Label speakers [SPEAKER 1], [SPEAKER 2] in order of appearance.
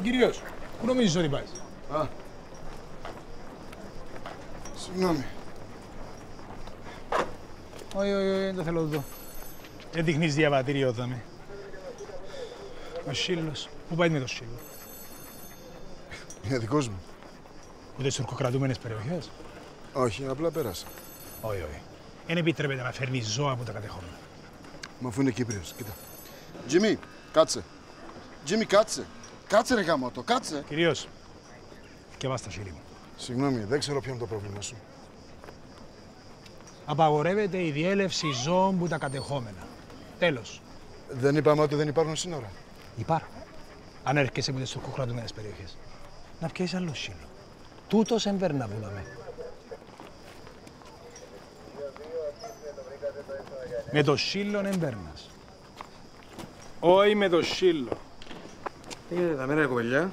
[SPEAKER 1] Κυρίως, πού νομίζεις ότι πάει;
[SPEAKER 2] Α. Συγγνώμη.
[SPEAKER 1] Όχι, όχι, όχι, δεν το θέλω να δω. Δεν δείχνεις διαβατήριο δάμε. Ο Σύλλος. Πού πάει με το Σύλλο.
[SPEAKER 2] Είναι δικός μου.
[SPEAKER 1] Ούτε στις ουρκοκρατούμενες περιοχές;
[SPEAKER 2] Όχι, απλά πέρασα.
[SPEAKER 1] Όχι, όχι. Δεν επιτρέπεται να φέρνεις ζώα από τα κατεχόμενα.
[SPEAKER 2] Μα αφού είναι Κύπριος, κοίτα. Τζιμί, κάτσε. Τζιμί, κάτσε. Κάτσε ρε γαμότο, κάτσε.
[SPEAKER 1] Κυρίως, και βάστα χέρι μου.
[SPEAKER 2] Συγγνώμη, δεν ξέρω ποιο είναι το πρόβλημα σου.
[SPEAKER 1] Απαγορεύεται η διέλευση ζώων που τα κατεχόμενα. Τέλος.
[SPEAKER 2] Δεν είπαμε ότι δεν υπάρχουν σύνορα.
[SPEAKER 1] Υπάρχουν. Αν έρχεσαι από τις τουρκοκρατούμενες περιοχές. Να πιέσεις άλλο σύλλο. Τούτος εμπέρνα που να Με το σύλλον εμπέρνας. Όχι με το σύλλο.
[SPEAKER 3] Τι γίνεται τα μέρα, κοπελιά.